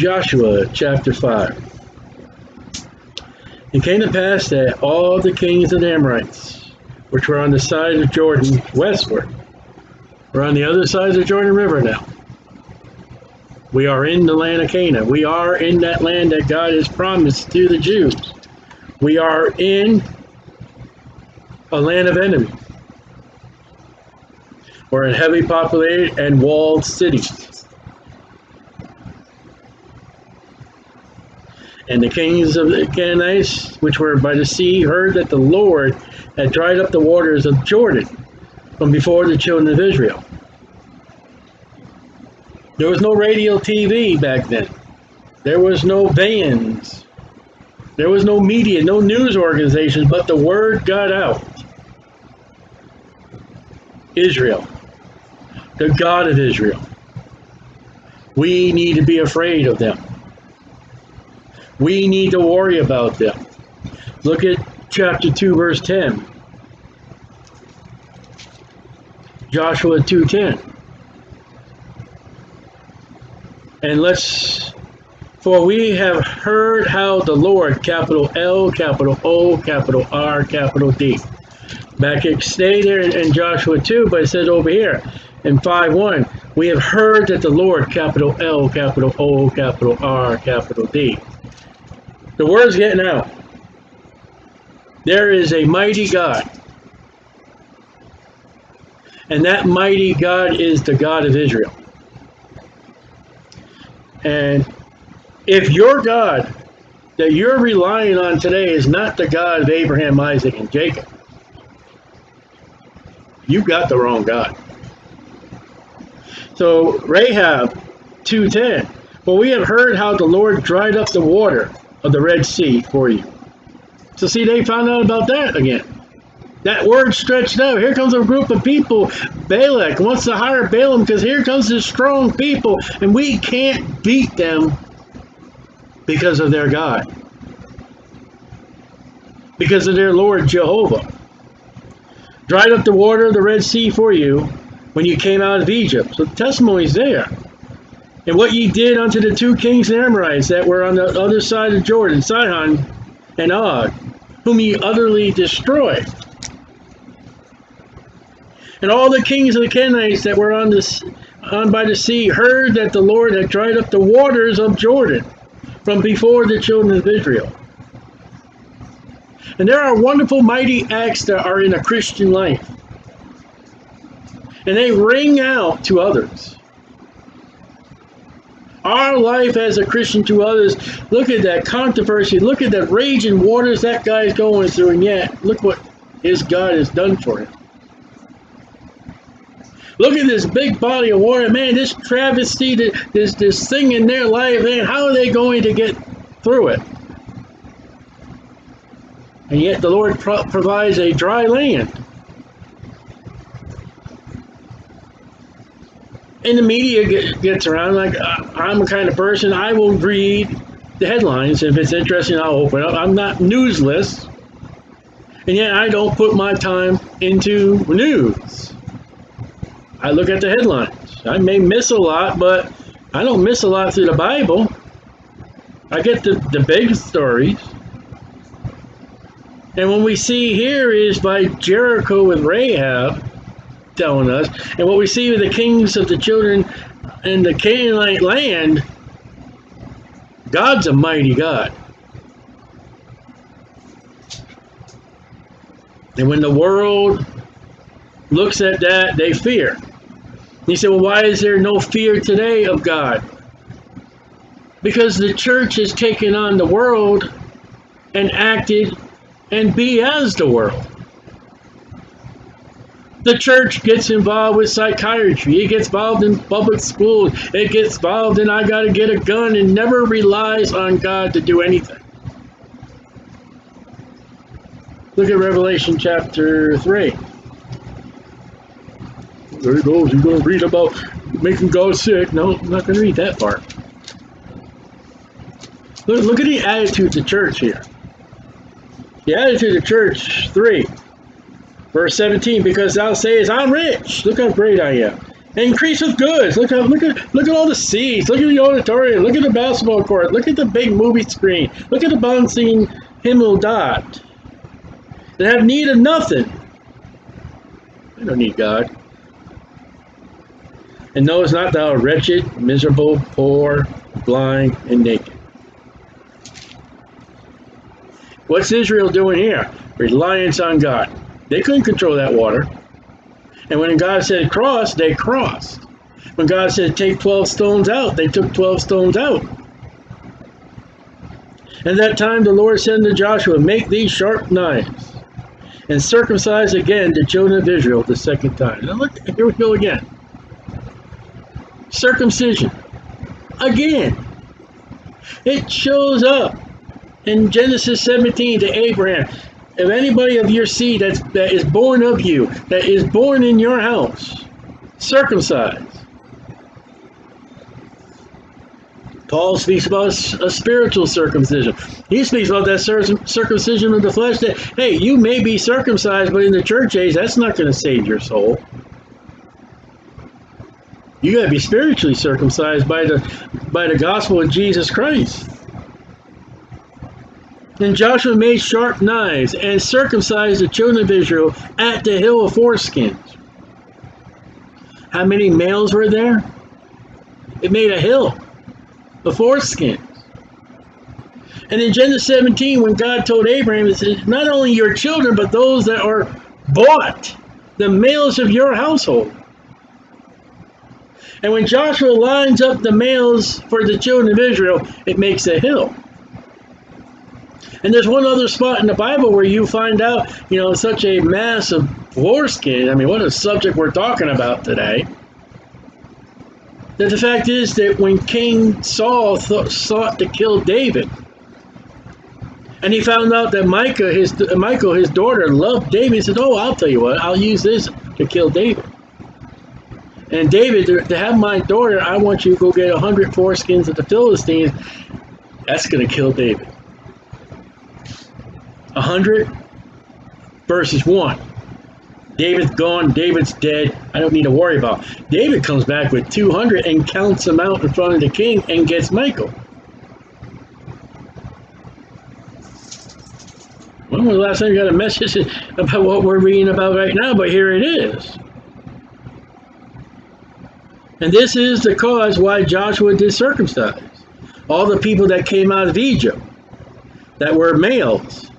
Joshua chapter 5. It came to pass that all the kings of the Amorites, which were on the side of Jordan westward, were on the other side of the Jordan River now. We are in the land of Canaan. We are in that land that God has promised to the Jews. We are in a land of enemies. We're in heavily populated and walled cities. And the kings of the Canaanites, which were by the sea, heard that the Lord had dried up the waters of Jordan from before the children of Israel. There was no radio TV back then. There was no vans. There was no media, no news organizations, but the word got out. Israel, the God of Israel. We need to be afraid of them. We need to worry about them. Look at chapter 2, verse 10. Joshua 2.10. And let's, for we have heard how the Lord, capital L, capital O, capital R, capital D. Back it stay there in, in Joshua 2, but it says over here in 5.1, we have heard that the Lord, capital L, capital O, capital R, capital D. The word's getting out. There is a mighty God. And that mighty God is the God of Israel. And if your God that you're relying on today is not the God of Abraham, Isaac, and Jacob, you got the wrong God. So Rahab 2.10, well, we have heard how the Lord dried up the water of the Red Sea for you. So see, they found out about that again. That word stretched out. Here comes a group of people. Balak wants to hire Balaam because here comes this strong people, and we can't beat them because of their God. Because of their Lord Jehovah. Dried up the water of the Red Sea for you when you came out of Egypt. So the testimony's there. And what ye did unto the two kings and Amorites that were on the other side of Jordan, Sihon and Og, whom ye utterly destroyed. And all the kings of the Canaanites that were on, this, on by the sea heard that the Lord had dried up the waters of Jordan from before the children of Israel. And there are wonderful, mighty acts that are in a Christian life. And they ring out to others. Our life as a Christian to others, look at that controversy, look at that raging waters that guy's going through, and yet, look what his God has done for him. Look at this big body of water, man, this travesty, this, this thing in their life, man, how are they going to get through it? And yet the Lord pro provides a dry land. And the media get, gets around, like, uh, I'm a kind of person, I will read the headlines. If it's interesting, I'll open up. I'm not newsless. And yet I don't put my time into news. I look at the headlines. I may miss a lot, but I don't miss a lot through the Bible. I get the, the big stories. And what we see here is by Jericho with Rahab telling us, and what we see with the kings of the children in the Canaanite land, God's a mighty God. And when the world looks at that, they fear. He said, well, why is there no fear today of God? Because the church has taken on the world and acted and be as the world. The church gets involved with psychiatry. It gets involved in public schools. It gets involved in I got to get a gun and never relies on God to do anything. Look at Revelation chapter 3. There he goes. He's going to read about making God sick. No, I'm not going to read that part. Look, look at the attitude of the church here. The attitude of the church, 3. Verse 17, because thou sayest, I'm rich. Look how great I am. Increase with goods. Look at look at look at all the seats. Look at the auditorium. Look at the basketball court. Look at the big movie screen. Look at the bouncing Himmel dot. They have need of nothing. They don't need God. And knows not thou wretched, miserable, poor, blind, and naked. What's Israel doing here? Reliance on God. They couldn't control that water. And when God said cross, they crossed. When God said take 12 stones out, they took 12 stones out. And that time the Lord said to Joshua, Make these sharp knives, and circumcise again the children of Israel the second time. Now look, here we go again. Circumcision. Again. It shows up in Genesis 17 to Abraham if anybody of your seed that's, that is born of you, that is born in your house, circumcised. Paul speaks about a spiritual circumcision. He speaks about that circumcision of the flesh that, hey, you may be circumcised, but in the church age, that's not going to save your soul. You got to be spiritually circumcised by the by the gospel of Jesus Christ. Then Joshua made sharp knives and circumcised the children of Israel at the hill of foreskins. How many males were there? It made a hill of foreskins. And in Genesis 17, when God told Abraham, He said, not only your children, but those that are bought, the males of your household. And when Joshua lines up the males for the children of Israel, it makes a hill. And there's one other spot in the Bible where you find out, you know, such a mass of foreskin. I mean, what a subject we're talking about today. That the fact is that when King Saul th- sought to kill David, and he found out that Micah, his Michal, his daughter, loved David, he said, "Oh, I'll tell you what, I'll use this to kill David." And David, to, to have my daughter, I want you to go get a hundred foreskins of the Philistines. That's going to kill David. 100 versus 1. David's gone, David's dead, I don't need to worry about. David comes back with 200 and counts them out in front of the king and gets Michal. When was the last time you got a message about what we're reading about right now? But here it is. And this is the cause why Joshua did circumcise. All the people that came out of Egypt that were males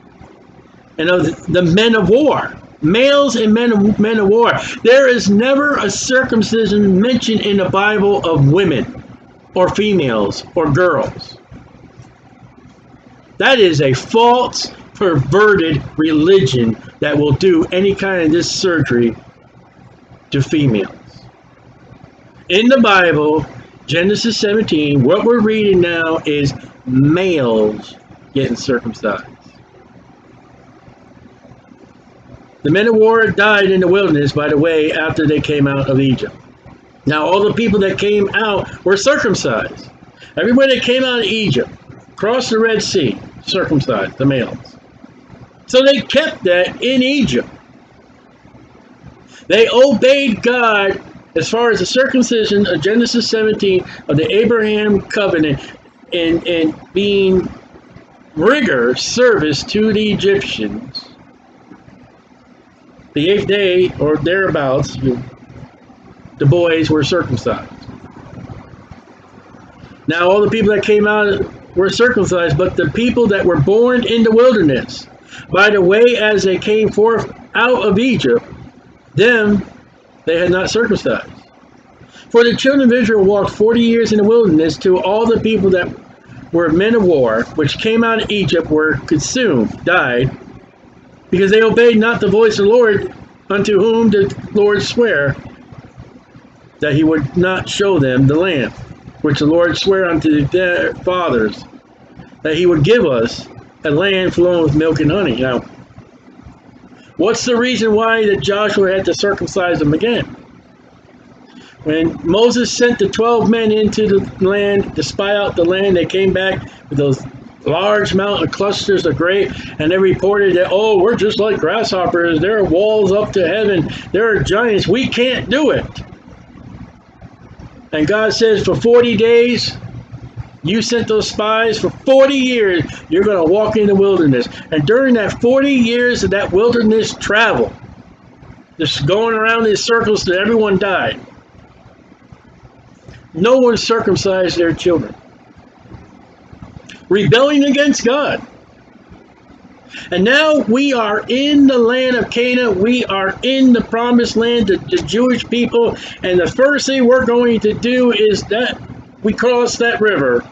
and of the men of war, males and men of, men of war. There is never a circumcision mentioned in the Bible of women or females or girls. That is a false, perverted religion that will do any kind of this surgery to females. In the Bible, Genesis 17, what we're reading now is males getting circumcised. The men of war died in the wilderness, by the way, after they came out of Egypt. Now, all the people that came out were circumcised. Everybody that came out of Egypt, crossed the Red Sea, circumcised, the males. So they kept that in Egypt. They obeyed God as far as the circumcision of Genesis 17 of the Abraham covenant and, and being rigor service to the Egyptians the eighth day or thereabouts, the boys were circumcised. Now, all the people that came out were circumcised, but the people that were born in the wilderness, by the way as they came forth out of Egypt, them they had not circumcised. For the children of Israel walked forty years in the wilderness to all the people that were men of war, which came out of Egypt, were consumed, died, because they obeyed not the voice of the Lord, unto whom the Lord swear that he would not show them the land, which the Lord sware unto their fathers, that he would give us a land flowing with milk and honey. Now, what's the reason why that Joshua had to circumcise them again? When Moses sent the 12 men into the land to spy out the land, they came back with those large mountain clusters of grape, and they reported that, oh, we're just like grasshoppers. There are walls up to heaven. There are giants. We can't do it. And God says, for 40 days, you sent those spies for 40 years, you're going to walk in the wilderness. And during that 40 years of that wilderness travel, just going around in circles till everyone died, no one circumcised their children. Rebelling against God. And now we are in the land of Canaan. We are in the promised land, the, the Jewish people. And the first thing we're going to do is that we cross that river.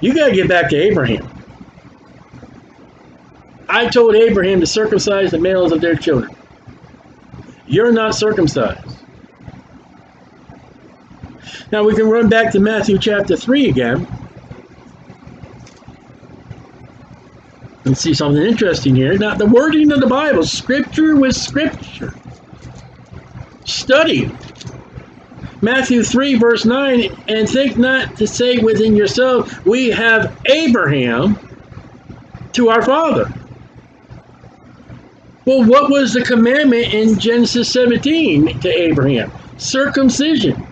You got to get back to Abraham. I told Abraham to circumcise the males of their children. You're not circumcised. Now we can run back to Matthew chapter 3 again. See something interesting here. Now, the wording of the Bible, scripture with scripture. Study. Matthew 3, verse 9, and think not to say within yourself, we have Abraham to our father. Well, what was the commandment in Genesis 17 to Abraham? Circumcision.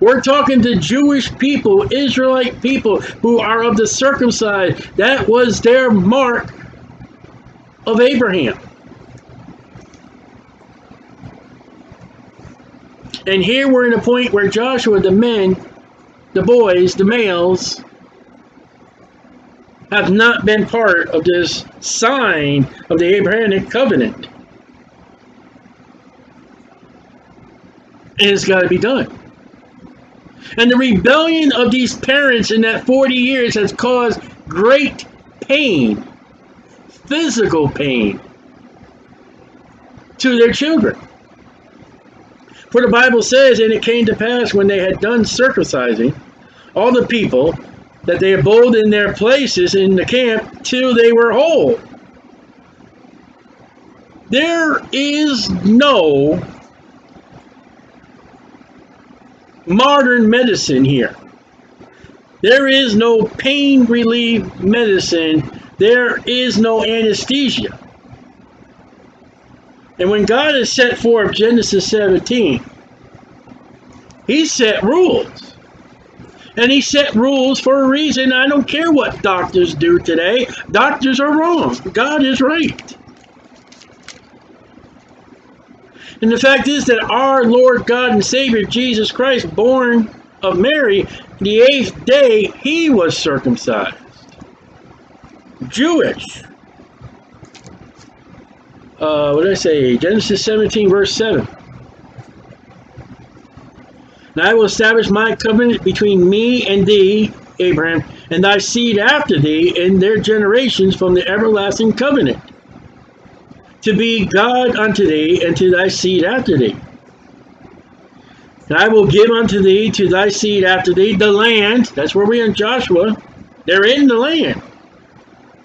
We're talking to Jewish people, Israelite people who are of the circumcised. That was their mark of Abraham. And here we're in a point where Joshua, the men, the boys, the males, have not been part of this sign of the Abrahamic covenant. And it's got to be done. And the rebellion of these parents in that 40 years has caused great pain, physical pain, to their children. For the Bible says, and it came to pass when they had done circumcising all the people, that they abode in their places in the camp till they were whole. There is no modern medicine here. There is no pain relief medicine. There is no anesthesia. And when God has set forth Genesis 17, He set rules. And He set rules for a reason. I don't care what doctors do today. Doctors are wrong. God is right. And the fact is that our Lord God and Savior Jesus Christ, born of Mary, the eighth day, he was circumcised. Jewish. Uh, what did I say? Genesis 17, verse 7. And I will establish my covenant between me and thee, Abraham, and thy seed after thee in their generations from the everlasting covenant to be God unto thee and to thy seed after thee. And I will give unto thee to thy seed after thee the land. That's where we in Joshua. They're in the land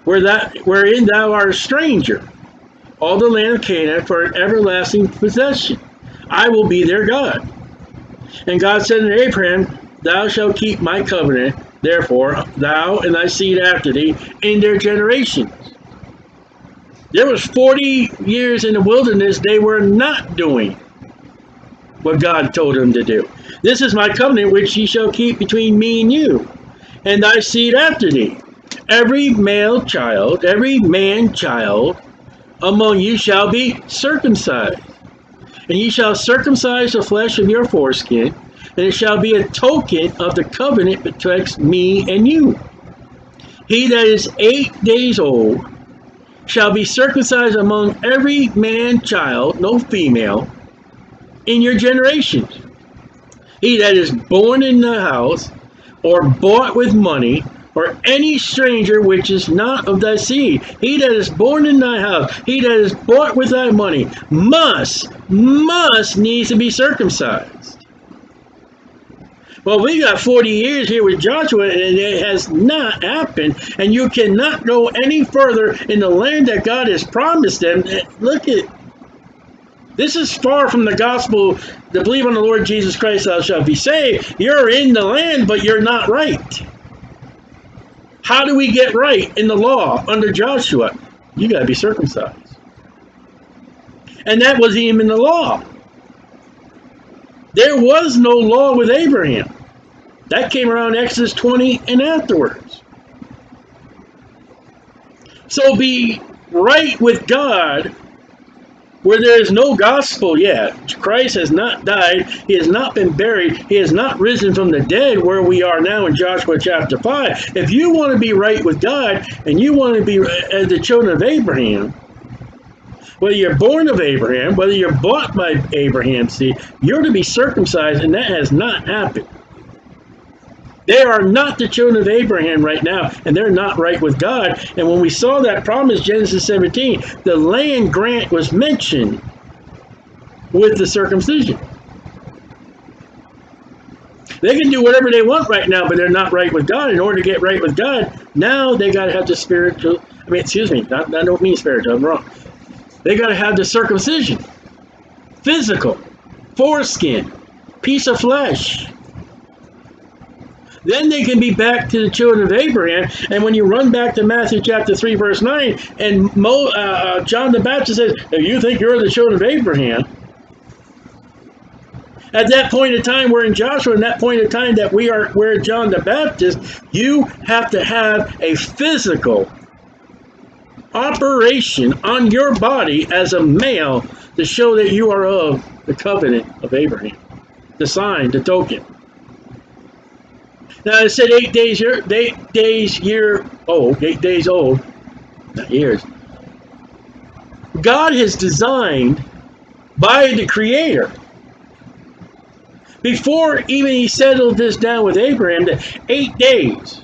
where that wherein thou art a stranger. All the land of Canaan for an everlasting possession. I will be their God. And God said unto Abraham, Thou shalt keep my covenant, therefore thou and thy seed after thee in their generations. There was 40 years in the wilderness they were not doing what God told them to do. This is my covenant which ye shall keep between me and you, and thy seed after thee. Every male child, every man child among you shall be circumcised. And ye shall circumcise the flesh of your foreskin, and it shall be a token of the covenant betwixt me and you. He that is eight days old shall be circumcised among every man child, no female, in your generations. He that is born in the house, or bought with money, or any stranger which is not of thy seed, he that is born in thy house, he that is bought with thy money, must, must needs to be circumcised. Well, we got 40 years here with Joshua, and it has not happened. And you cannot go any further in the land that God has promised them. Look at this is far from the gospel to believe on the Lord Jesus Christ, thou shalt be saved. You're in the land, but you're not right. How do we get right in the law under Joshua? You got to be circumcised. And that wasn't even the law. There was no law with Abraham. That came around Exodus 20 and afterwards. So be right with God where there is no gospel yet. Christ has not died. He has not been buried. He has not risen from the dead where we are now in Joshua chapter 5. If you want to be right with God and you want to be as the children of Abraham, whether you're born of Abraham, whether you're bought by Abraham, see, you're to be circumcised, and that has not happened. They are not the children of Abraham right now, and they're not right with God. And when we saw that promise, Genesis 17, the land grant was mentioned with the circumcision. They can do whatever they want right now, but they're not right with God. In order to get right with God, now they got to have the spiritual, I mean, excuse me, I, I don't mean spiritual, I'm wrong. They got to have the circumcision, physical, foreskin, piece of flesh. Then they can be back to the children of Abraham. And when you run back to Matthew chapter 3, verse 9, and Mo, uh, uh, John the Baptist says, If you think you're the children of Abraham, at that point in time, we're in Joshua, and that point in time that we are, we're John the Baptist, you have to have a physical operation on your body as a male to show that you are of the covenant of Abraham, the sign, the token. Now it said eight days year, eight days year oh, old, eight days old, not years. God has designed by the Creator. Before even he settled this down with Abraham, that eight days.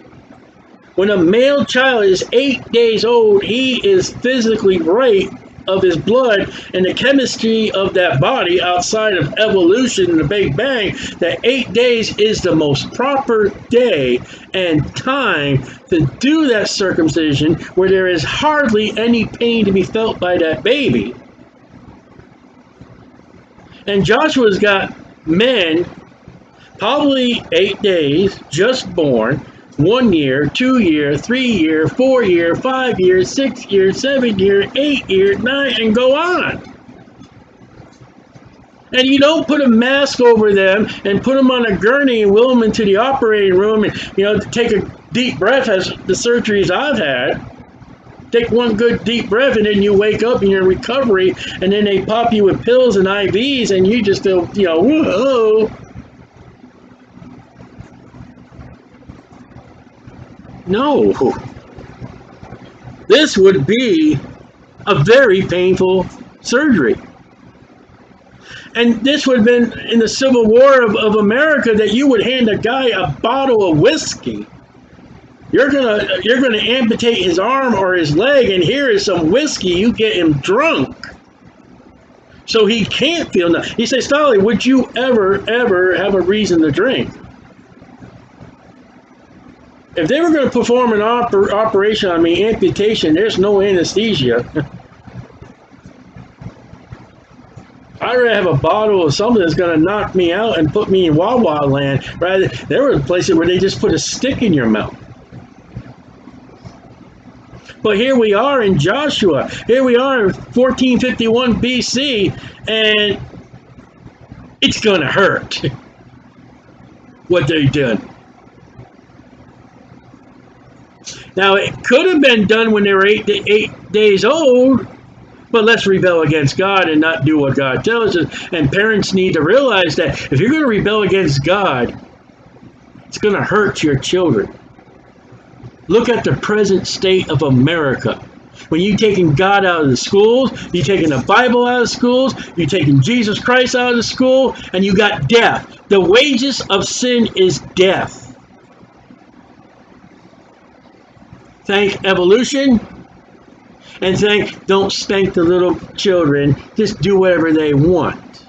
When a male child is eight days old, he is physically right of his blood and the chemistry of that body outside of evolution and the Big Bang, that eight days is the most proper day and time to do that circumcision where there is hardly any pain to be felt by that baby. And Joshua's got men, probably eight days, just born, one year, two year, three year, four year, five year, six year, seven year, eight year, nine, and go on. And you don't put a mask over them and put them on a gurney and wheel them into the operating room and, you know, take a deep breath as the surgeries I've had. Take one good deep breath and then you wake up in your recovery and then they pop you with pills and IVs and you just feel, you know, whoa. No. This would be a very painful surgery. And this would have been in the Civil War of, of America that you would hand a guy a bottle of whiskey. You're gonna you're gonna amputate his arm or his leg, and here is some whiskey. You get him drunk. So he can't feel nothing. He says, Stolly, would you ever, ever have a reason to drink? If they were going to perform an oper operation on me, amputation, there's no anesthesia. I'd rather have a bottle of something that's going to knock me out and put me in Wawa land. Rather, there were places where they just put a stick in your mouth. But here we are in Joshua. Here we are in 1451 BC, and it's going to hurt what they did. Now, it could have been done when they were eight, eight days old, but let's rebel against God and not do what God tells us. And parents need to realize that if you're going to rebel against God, it's going to hurt your children. Look at the present state of America. When you're taking God out of the schools, you're taking the Bible out of schools, you're taking Jesus Christ out of the school, and you got death. The wages of sin is death. Thank evolution and thank don't spank the little children. Just do whatever they want.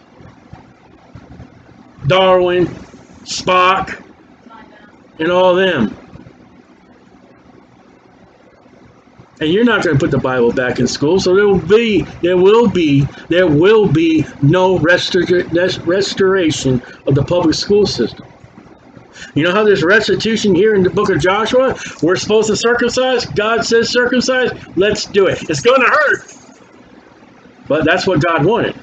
Darwin spock and all them. And you're not going to put the bible back in school so there will be there will be there will be no restor restoration of the public school system you know how there's restitution here in the book of Joshua? We're supposed to circumcise. God says circumcise. Let's do it. It's going to hurt. But that's what God wanted.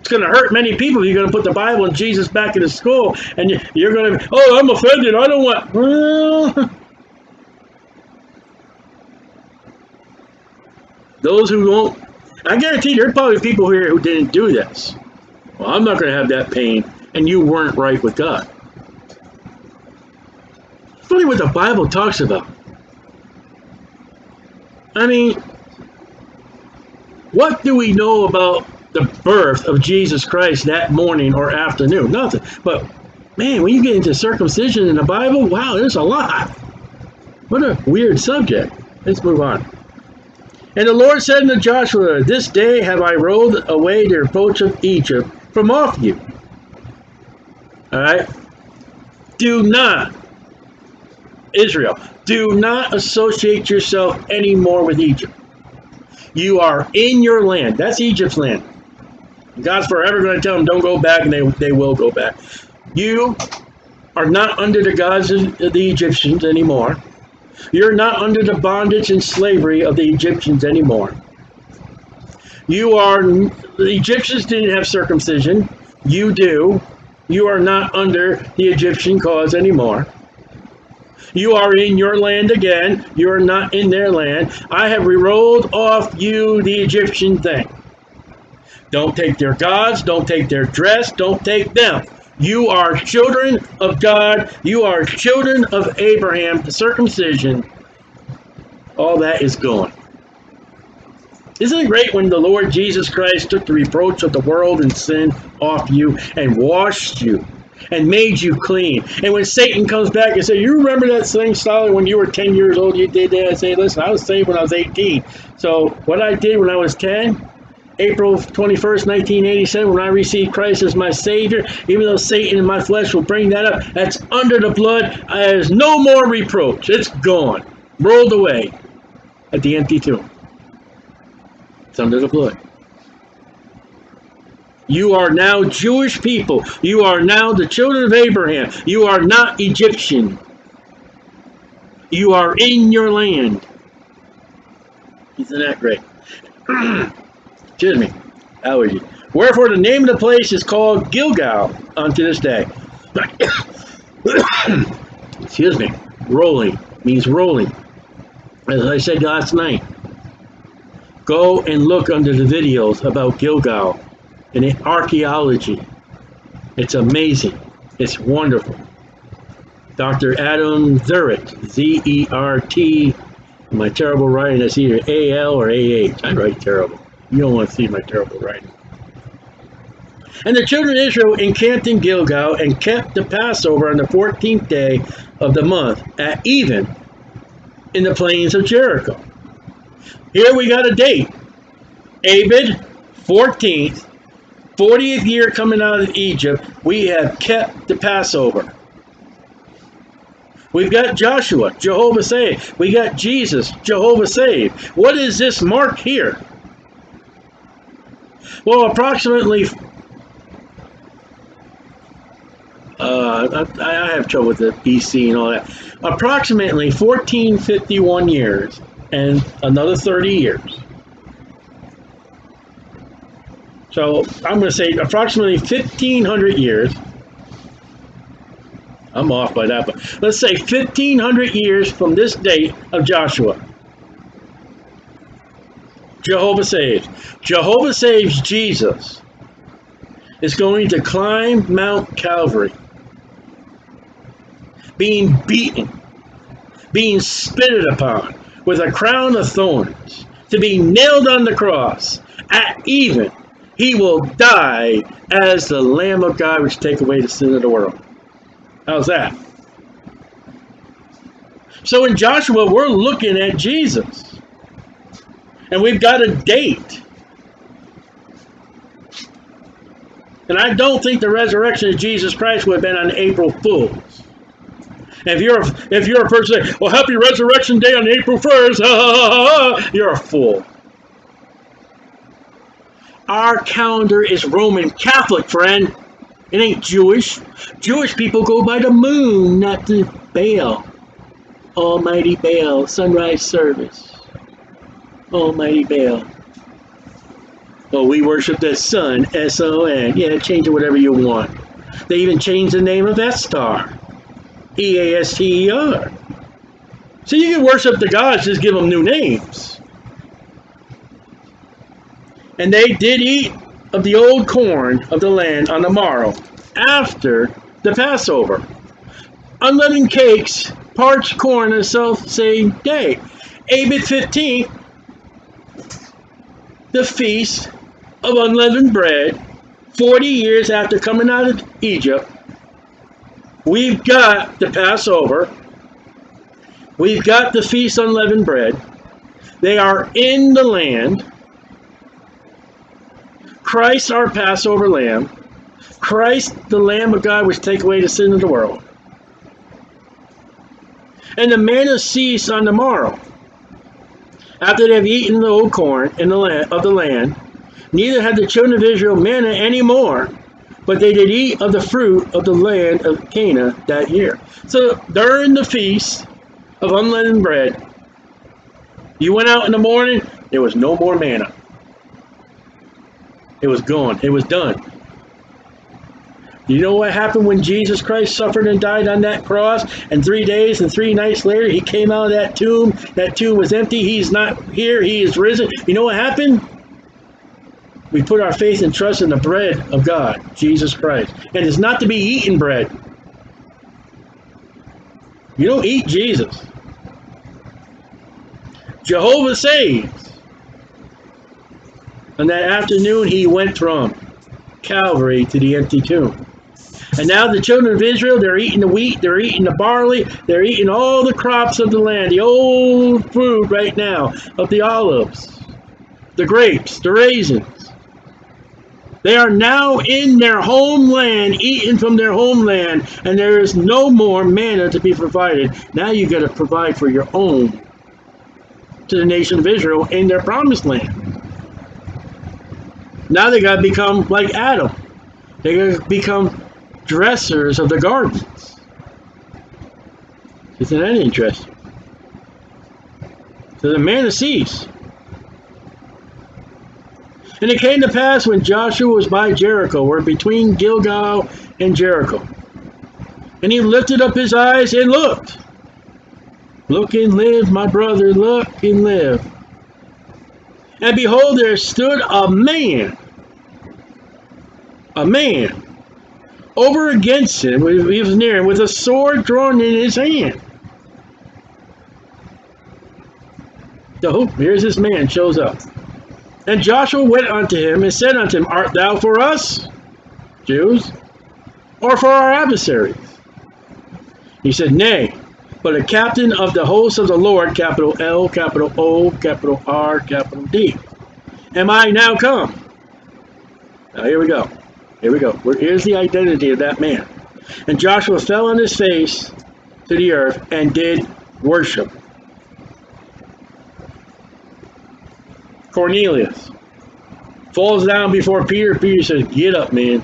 It's going to hurt many people. You're going to put the Bible and Jesus back in the school, and you're going to, oh, I'm offended. I don't want. Well, those who won't, I guarantee there are probably people here who didn't do this. Well, I'm not going to have that pain, and you weren't right with God. Funny what the Bible talks about. I mean, what do we know about the birth of Jesus Christ that morning or afternoon? Nothing. But man, when you get into circumcision in the Bible, wow, there's a lot. What a weird subject. Let's move on. And the Lord said unto Joshua, This day have I rolled away the reproach of Egypt from off you. All right? Do not, Israel, do not associate yourself anymore with Egypt. You are in your land. That's Egypt's land. God's forever going to tell them, don't go back, and they, they will go back. You are not under the gods of the Egyptians anymore. You're not under the bondage and slavery of the Egyptians anymore. You are, the Egyptians didn't have circumcision. You do. You are not under the Egyptian cause anymore. You are in your land again. You are not in their land. I have rolled off you the Egyptian thing. Don't take their gods. Don't take their dress. Don't take them. You are children of God. You are children of Abraham. The circumcision, all that is gone. Isn't it great when the Lord Jesus Christ took the reproach of the world and sin off you and washed you and made you clean? And when Satan comes back and says, You remember that thing, Sally, when you were 10 years old, you did that? I say, Listen, I was saved when I was 18. So what I did when I was 10, April 21st, 1987, when I received Christ as my Savior, even though Satan in my flesh will bring that up, that's under the blood. There's no more reproach. It's gone, rolled away at the empty tomb. It's under the blood. You are now Jewish people. You are now the children of Abraham. You are not Egyptian. You are in your land. Isn't that great? Excuse me. Allergy. Wherefore the name of the place is called Gilgal unto this day. Excuse me. Rolling means rolling. As I said last night, go and look under the videos about Gilgal and archaeology. It's amazing. It's wonderful. Dr. Adam Zert, Z-E-R-T. My terrible writing is either A-L or A-H. I write terrible. You don't want to see my terrible writing. And the children of Israel encamped in Gilgal and kept the Passover on the 14th day of the month at even in the plains of Jericho. Here we got a date. Abib, 14th, 40th year coming out of Egypt, we have kept the Passover. We've got Joshua, Jehovah saved. We got Jesus, Jehovah saved. What is this mark here? Well, approximately, uh, I, I have trouble with the BC and all that. Approximately 1451 years and another 30 years. So I'm going to say approximately 1500 years. I'm off by that, but let's say 1500 years from this date of Joshua. Jehovah saves. Jehovah saves Jesus is going to climb Mount Calvary, being beaten, being spitted upon with a crown of thorns, to be nailed on the cross. At even, he will die as the Lamb of God which take away the sin of the world. How's that? So in Joshua, we're looking at Jesus. And we've got a date. And I don't think the resurrection of Jesus Christ would have been on April Fools. if you're a, if you're a person "Well, happy Resurrection Day on April 1st," you're a fool. Our calendar is Roman Catholic, friend. It ain't Jewish. Jewish people go by the moon, not the Baal. Almighty Baal, sunrise service. Almighty Baal. Oh, we worship the sun, S-O-N. Yeah, change it whatever you want. They even changed the name of that star. E-A-S-T-E-R. So you can worship the gods, just give them new names. And they did eat of the old corn of the land on the morrow, after the Passover. Unleavened cakes, parched corn the self same day. Abib 15th, the feast of unleavened bread, 40 years after coming out of Egypt. We've got the Passover. We've got the feast unleavened bread. They are in the land. Christ, our Passover lamb. Christ, the Lamb of God, which take away the sin of the world. And the manna ceased on the morrow, after they have eaten the old corn in the land of the land. Neither had the children of Israel manna any more, but they did eat of the fruit of the land of Canaan that year. So during the feast of unleavened bread, you went out in the morning, there was no more manna. It was gone. It was done. You know what happened when Jesus Christ suffered and died on that cross? And three days and three nights later, he came out of that tomb. That tomb was empty. He's not here. He is risen. You know what happened? We put our faith and trust in the bread of God, Jesus Christ. And it's not to be eaten bread. You don't eat Jesus. Jehovah saves. On that afternoon, he went from Calvary to the empty tomb. And now the children of Israel, they're eating the wheat, they're eating the barley, they're eating all the crops of the land, the old food right now of the olives, the grapes, the raisins. They are now in their homeland, eating from their homeland, and there is no more manna to be provided. Now you got to provide for your own to the nation of Israel in their promised land. Now they got to become like Adam. They got to become dressers of the gardens. Isn't that interesting? So the manna ceased. And it came to pass when Joshua was by Jericho, or between Gilgal and Jericho. And he lifted up his eyes and looked. Look and live, my brother, look and live. And behold, there stood a man, a man, over against him, he was near him, with a sword drawn in his hand. So here's this man shows up. And Joshua went unto him and said unto him, Art thou for us, Jews, or for our adversaries? He said, Nay, but a captain of the hosts of the Lord, capital L, capital O, capital R, capital D. Am I now come? Now here we go. Here we go. Here's the identity of that man. And Joshua fell on his face to the earth and did worship. Cornelius falls down before Peter. Peter says, Get up, man.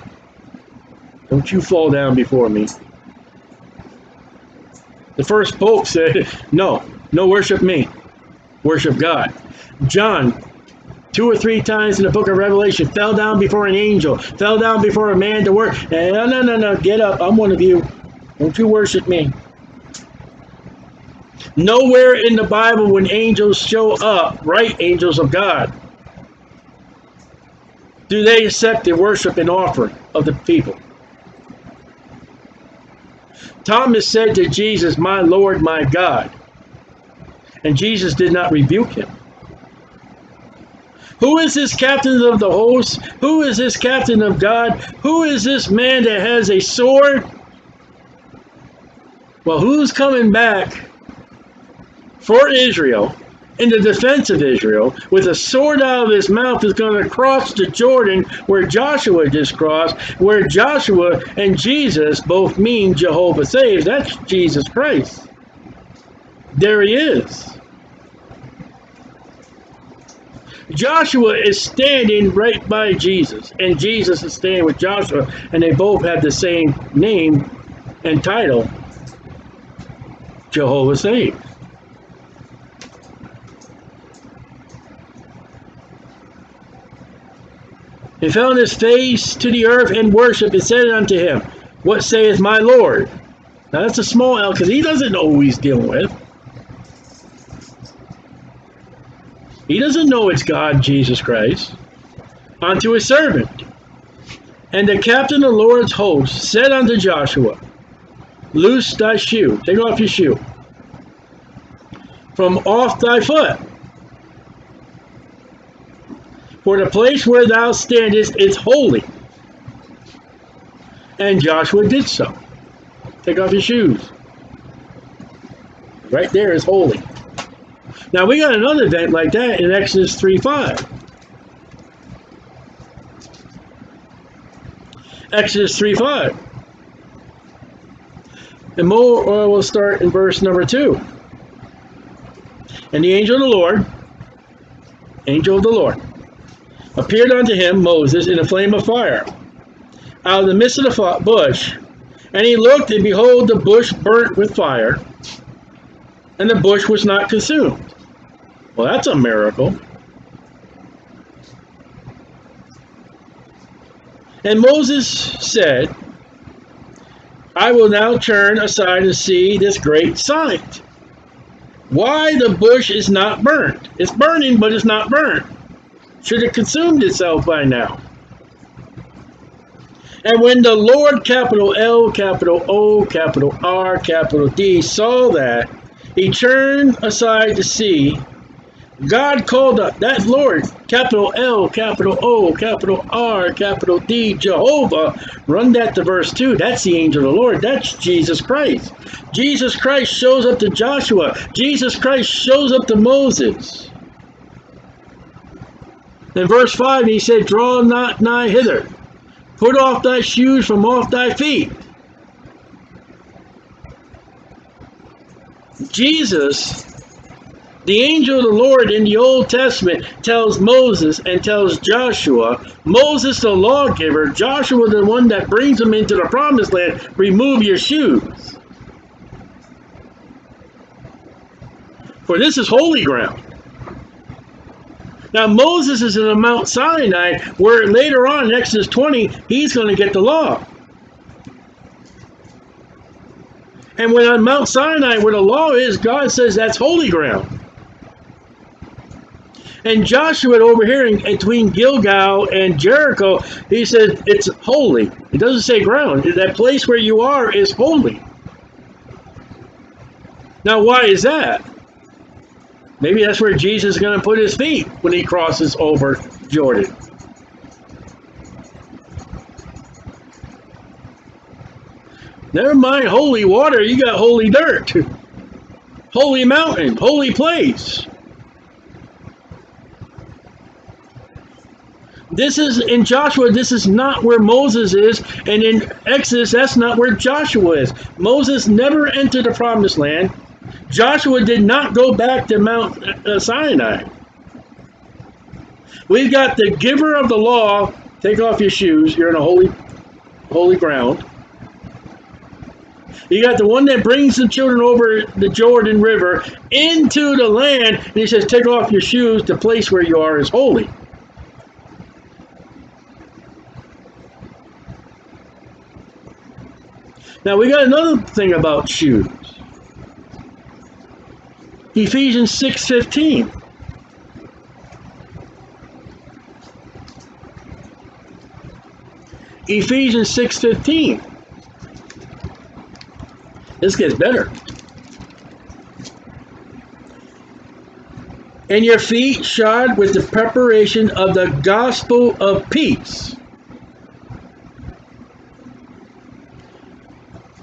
Don't you fall down before me. The first pope said, No, no worship me. Worship God. John, two or three times in the book of Revelation, fell down before an angel, fell down before a man to work. Eh, no, no, no, no, get up. I'm one of you. Don't you worship me. Nowhere in the Bible when angels show up, right angels of God, do they accept the worship and offering of the people. Thomas said to Jesus, My Lord, my God. And Jesus did not rebuke him. Who is this captain of the host? Who is this captain of God? Who is this man that has a sword? Well, who's coming back for Israel in the defense of Israel with a sword out of his mouth is going to cross the Jordan where Joshua just crossed, where Joshua and Jesus both mean Jehovah saves. That's Jesus Christ. There he is. Joshua is standing right by Jesus, and Jesus is standing with Joshua, and they both have the same name and title Jehovah saves. He fell on his face to the earth and worshipped and said unto him, What saith my Lord? Now that's a small L because he doesn't know who he's dealing with. He doesn't know it's God, Jesus Christ. Unto his servant. And the captain of the Lord's host said unto Joshua, Loose thy shoe, take off your shoe, from off thy foot. For the place where thou standest is holy. And Joshua did so. Take off your shoes. Right there is holy. Now we got another event like that in Exodus 3 5. Exodus 3 5. And more uh, we'll start in verse number 2. And the angel of the Lord, angel of the Lord, appeared unto him, Moses, in a flame of fire, out of the midst of the bush. And he looked, and behold, the bush burnt with fire, and the bush was not consumed. Well, that's a miracle. And Moses said, I will now turn aside and see this great sight. Why the bush is not burnt. It's burning, but it's not burnt. Should have consumed itself by now. And when the Lord, capital L, capital O, capital R, capital D, saw that, he turned aside to see, God called up that Lord, capital L, capital O, capital R, capital D, Jehovah. Run that to verse 2. That's the angel of the Lord. That's Jesus Christ. Jesus Christ shows up to Joshua. Jesus Christ shows up to Moses. In verse 5, he said, Draw not nigh hither. Put off thy shoes from off thy feet. Jesus the angel of the Lord in the Old Testament tells Moses and tells Joshua, Moses the lawgiver, Joshua the one that brings them into the promised land, remove your shoes. For this is holy ground. Now Moses is in the Mount Sinai, where later on in Exodus 20, he's going to get the law. And when on Mount Sinai, where the law is, God says that's holy ground. And Joshua over here in, between Gilgal and Jericho, he said it's holy. It doesn't say ground. That place where you are is holy. Now, why is that? Maybe that's where Jesus is going to put his feet when he crosses over Jordan. Never mind holy water, you got holy dirt. Holy mountain, holy place. This is in Joshua, this is not where Moses is, and in Exodus, that's not where Joshua is. Moses never entered the promised land. Joshua did not go back to Mount uh, Sinai. We've got the giver of the law. Take off your shoes. You're in a holy, holy ground. You got the one that brings the children over the Jordan River into the land, and he says, "Take off your shoes. The place where you are is holy." Now we got another thing about shoes. Ephesians 6:15. Ephesians 6:15. This gets better. And your feet shod with the preparation of the gospel of peace.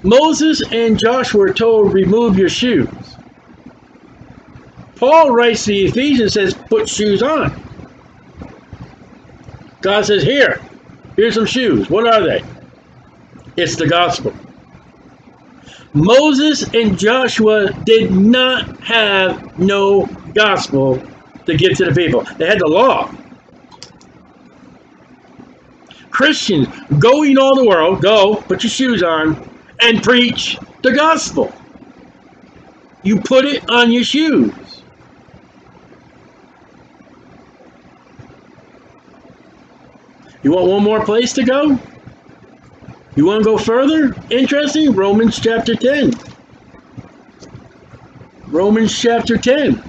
Moses and Joshua were told, remove your shoes. Paul writes to the Ephesians says, put shoes on. God says, here, here's some shoes. What are they? It's the gospel. Moses and Joshua did not have no gospel to give to the people. They had the law. Christians, go in all the world, go, put your shoes on, and preach the gospel. You put it on your shoes. You want one more place to go? You want to go further? Interesting. Romans chapter 10. Romans chapter 10. And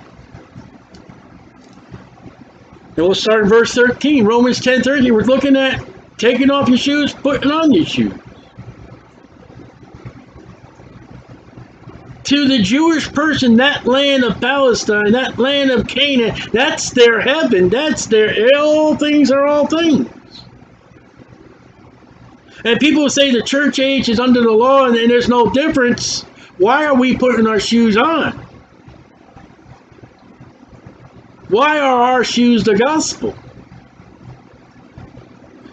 we'll start in verse 13. Romans 10 13. We're looking at taking off your shoes, putting on your shoes. To the Jewish person, that land of Palestine, that land of Canaan, that's their heaven. That's their all things are all things. And people say the church age is under the law and, and there's no difference. Why are we putting our shoes on? Why are our shoes the gospel?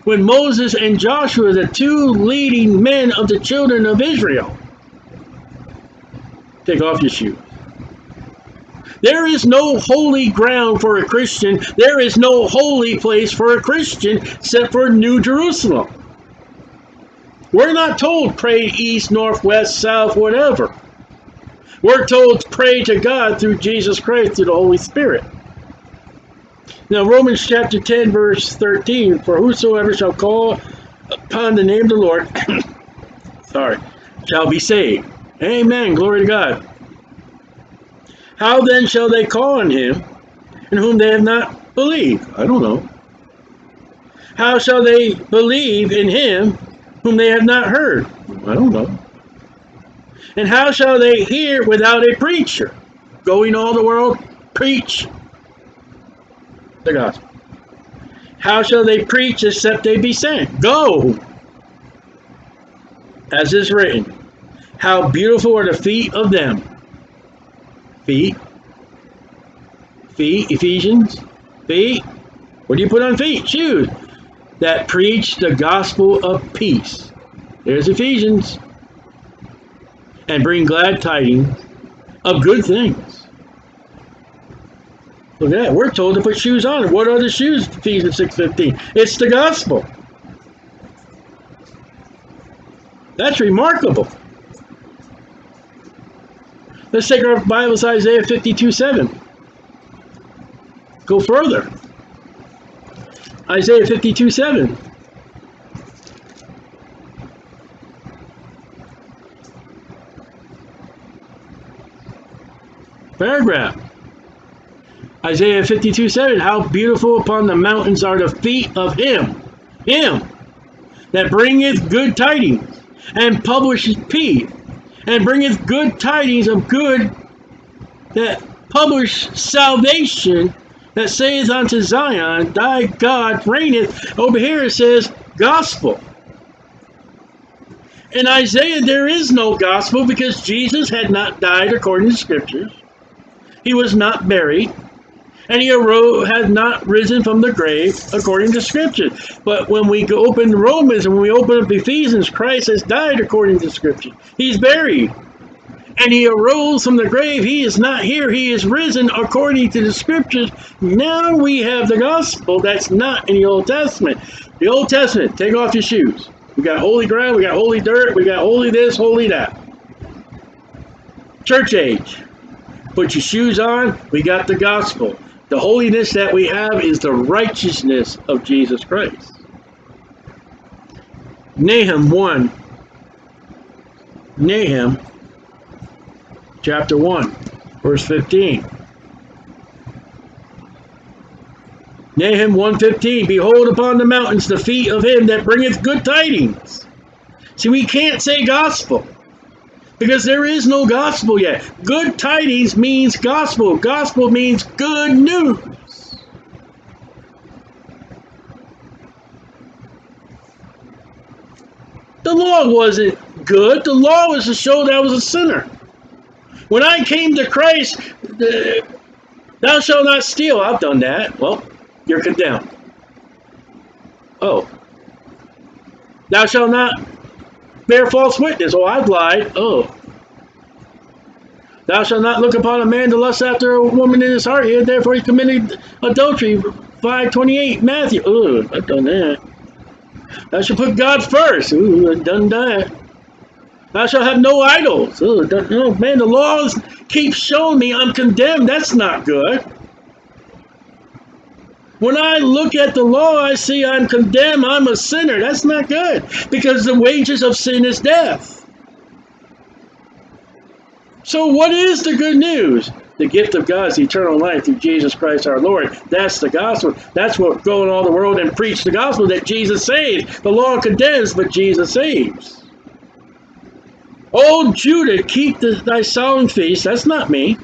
When Moses and Joshua, the two leading men of the children of Israel, take off your shoes. There is no holy ground for a Christian. There is no holy place for a Christian except for New Jerusalem. We're not told pray east, north, west, south, whatever. We're told pray to God through Jesus Christ, through the Holy Spirit. Now, Romans chapter 10, verse 13 For whosoever shall call upon the name of the Lord, sorry, shall be saved. Amen. Glory to God. How then shall they call on him in whom they have not believed? I don't know. How shall they believe in him whom they have not heard? I don't know. And how shall they hear without a preacher? Going all the world, preach the gospel. How shall they preach except they be sent? Go, as is written. How beautiful are the feet of them. Feet. Feet, Ephesians. Feet. What do you put on feet? Shoes. That preach the gospel of peace. There's Ephesians. And bring glad tidings of good things. Look at that. We're told to put shoes on. What are the shoes? Ephesians 6.15. It's the gospel. That's remarkable. Let's take our Bibles, Isaiah 52 7. Go further. Isaiah 52 7. Paragraph. Isaiah 52 7. How beautiful upon the mountains are the feet of him, him that bringeth good tidings and publisheth peace and bringeth good tidings of good that publish salvation that saith unto Zion, Thy God reigneth. Over here it says gospel. In Isaiah, there is no gospel because Jesus had not died according to scriptures. He was not buried. And he arose, had not risen from the grave according to scripture. But when we go open Romans and when we open up Ephesians, Christ has died according to scripture. He's buried and he arose from the grave. He is not here. He is risen according to the scriptures. Now we have the gospel that's not in the Old Testament. The Old Testament, take off your shoes. We got holy ground, we got holy dirt, we got holy this, holy that. Church age. Put your shoes on, we got the gospel. The holiness that we have is the righteousness of Jesus Christ. Nahum 1. Nahum chapter 1, verse 15. Nahum 1.15, Behold upon the mountains the feet of him that bringeth good tidings. See, we can't say gospel because there is no gospel yet. Good tidings means gospel. Gospel means good news. The law wasn't good. The law was to show that I was a sinner. When I came to Christ, thou shalt not steal. I've done that. Well, you're condemned. Oh. Thou shalt not bear false witness. Oh, I've lied. Oh. Thou shalt not look upon a man to lust after a woman in his heart. Here, therefore, he committed adultery. 528 Matthew. Oh, I've done that. Thou shalt put God first. Ooh, I've done that. Thou shalt have no idols. Oh, oh, man, the laws keep showing me I'm condemned. That's not good. When I look at the law, I see I'm condemned, I'm a sinner. That's not good because the wages of sin is death. So, what is the good news? The gift of God is eternal life through Jesus Christ our Lord. That's the gospel. That's what go in all the world and preach the gospel that Jesus saves. The law condemns, but Jesus saves. Oh, Judah, keep the, thy solemn feast. That's not me.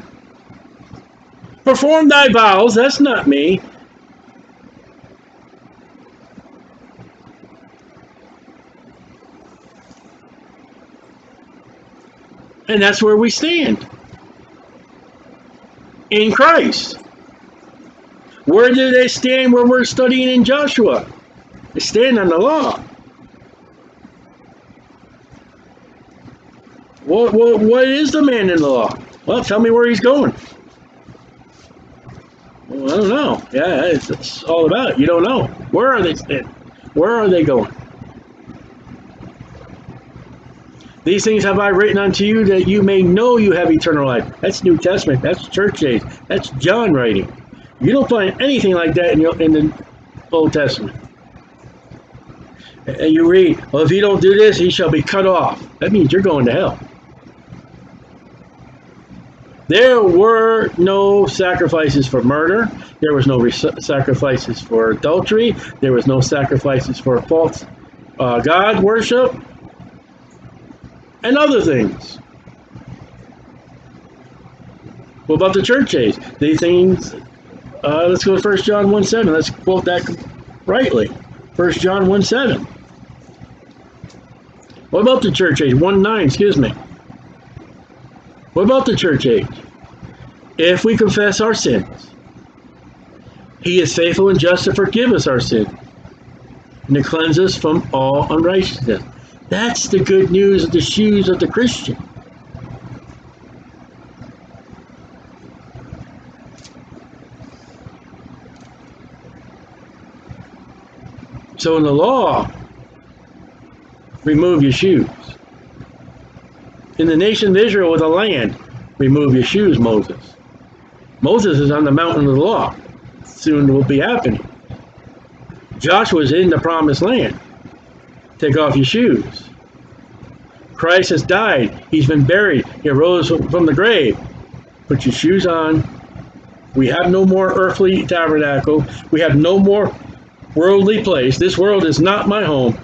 Perform thy vows. That's not me. And that's where we stand in Christ. Where do they stand where we're studying in Joshua? They stand on the law. What, what, what is the man in the law? Well, tell me where he's going. Well, I don't know. Yeah, it's, all about it. You don't know. Where are they Where are they going? These things have I written unto you that you may know you have eternal life. That's New Testament. That's church age. That's John writing. You don't find anything like that in, your, in the Old Testament. And you read, well, if you don't do this, he shall be cut off. That means you're going to hell. There were no sacrifices for murder. There was no sacrifices for adultery. There was no sacrifices for false uh, God worship and other things. What about the church age? These things, uh, let's go to 1 John 1 7. Let's quote that rightly. 1 John 1 7. What about the church age? 1 9, excuse me. What about the church age? If we confess our sins, he is faithful and just to forgive us our sins and to cleanse us from all unrighteousness. That's the good news of the shoes of the Christian. So in the law, remove your shoes. In the nation of Israel with the land, remove your shoes, Moses. Moses is on the mountain of the law. Soon will be happening. Joshua's in the promised land. Take off your shoes. Christ has died. He's been buried. He arose from the grave. Put your shoes on. We have no more earthly tabernacle. We have no more worldly place. This world is not my home.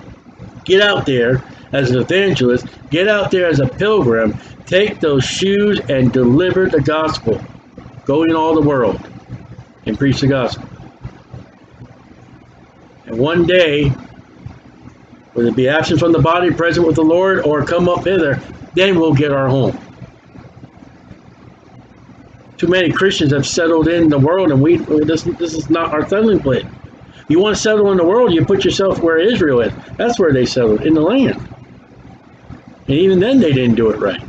Get out there as an evangelist. Get out there as a pilgrim. Take those shoes and deliver the gospel. Go in all the world and preach the gospel. And one day, whether it be absent from the body, present with the Lord, or come up hither, then we'll get our home. Too many Christians have settled in the world, and we this this is not our settling place. You want to settle in the world, you put yourself where Israel is. That's where they settled in the land. And even then, they didn't do it right.